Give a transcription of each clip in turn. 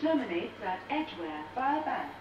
terminates at Edgware. Via Bank.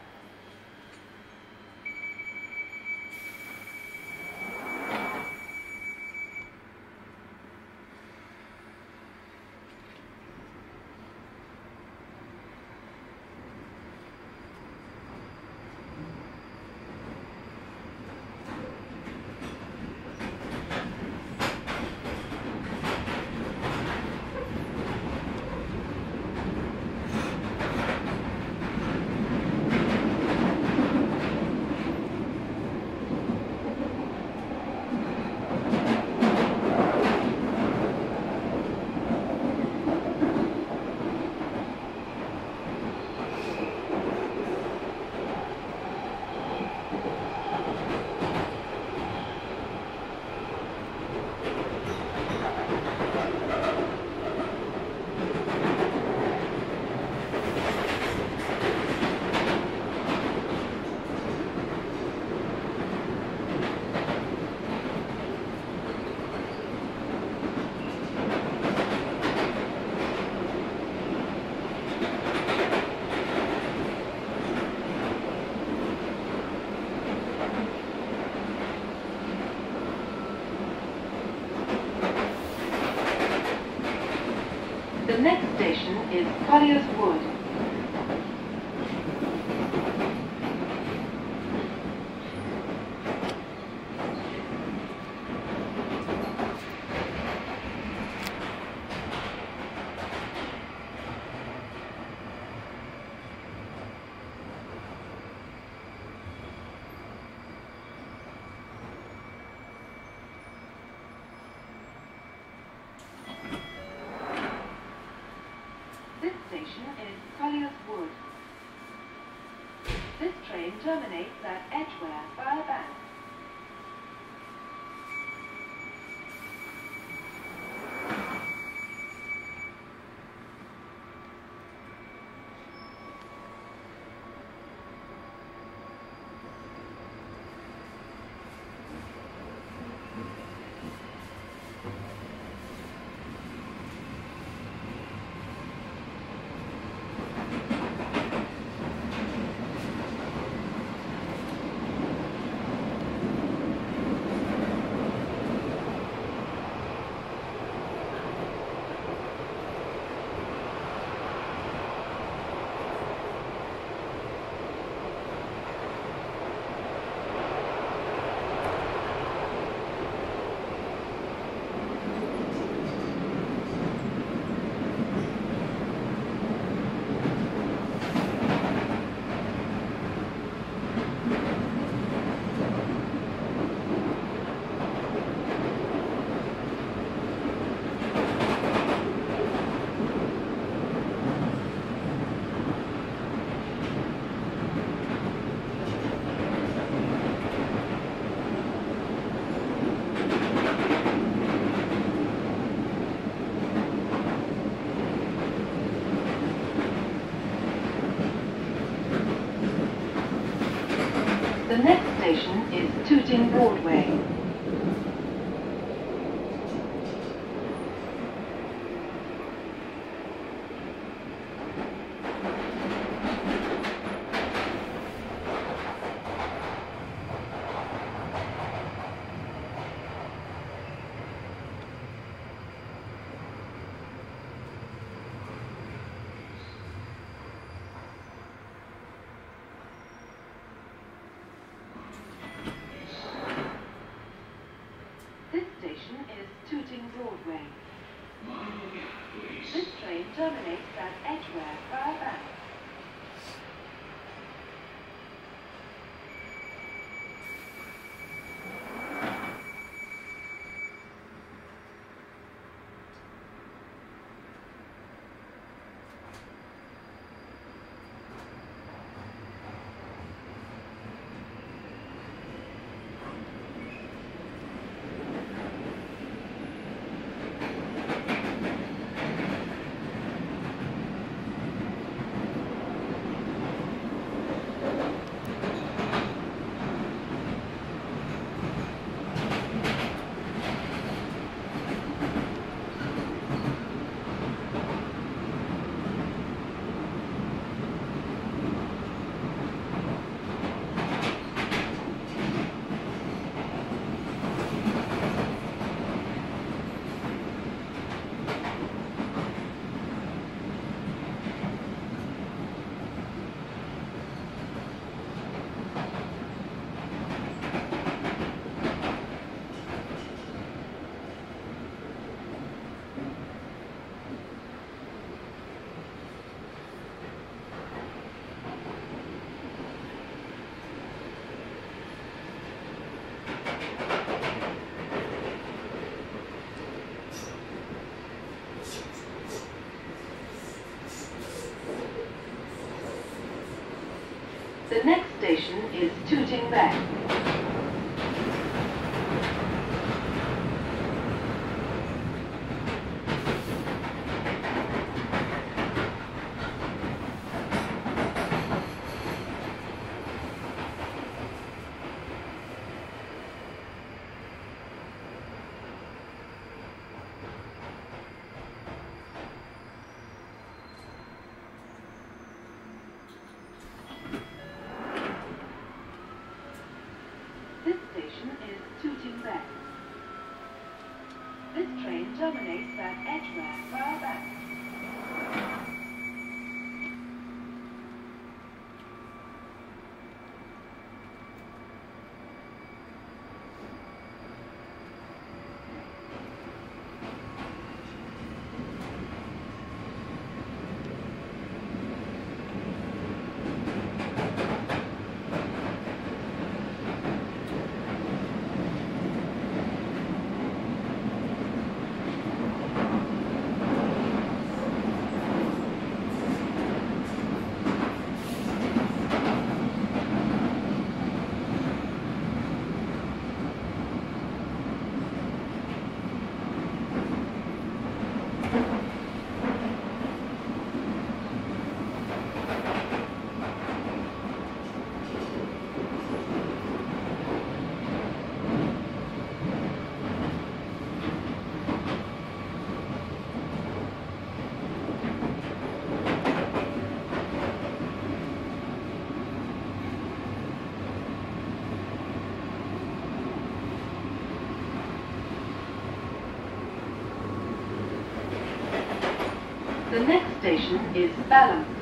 The next is Colliers Wood. This station is Colliers Wood. This train terminates at Edgware via The next station is Tooting Broadway. The next station is Tooting Bec. This station is Tooting Bec. This train terminates at Edgware, via Bank. The next station is Balham.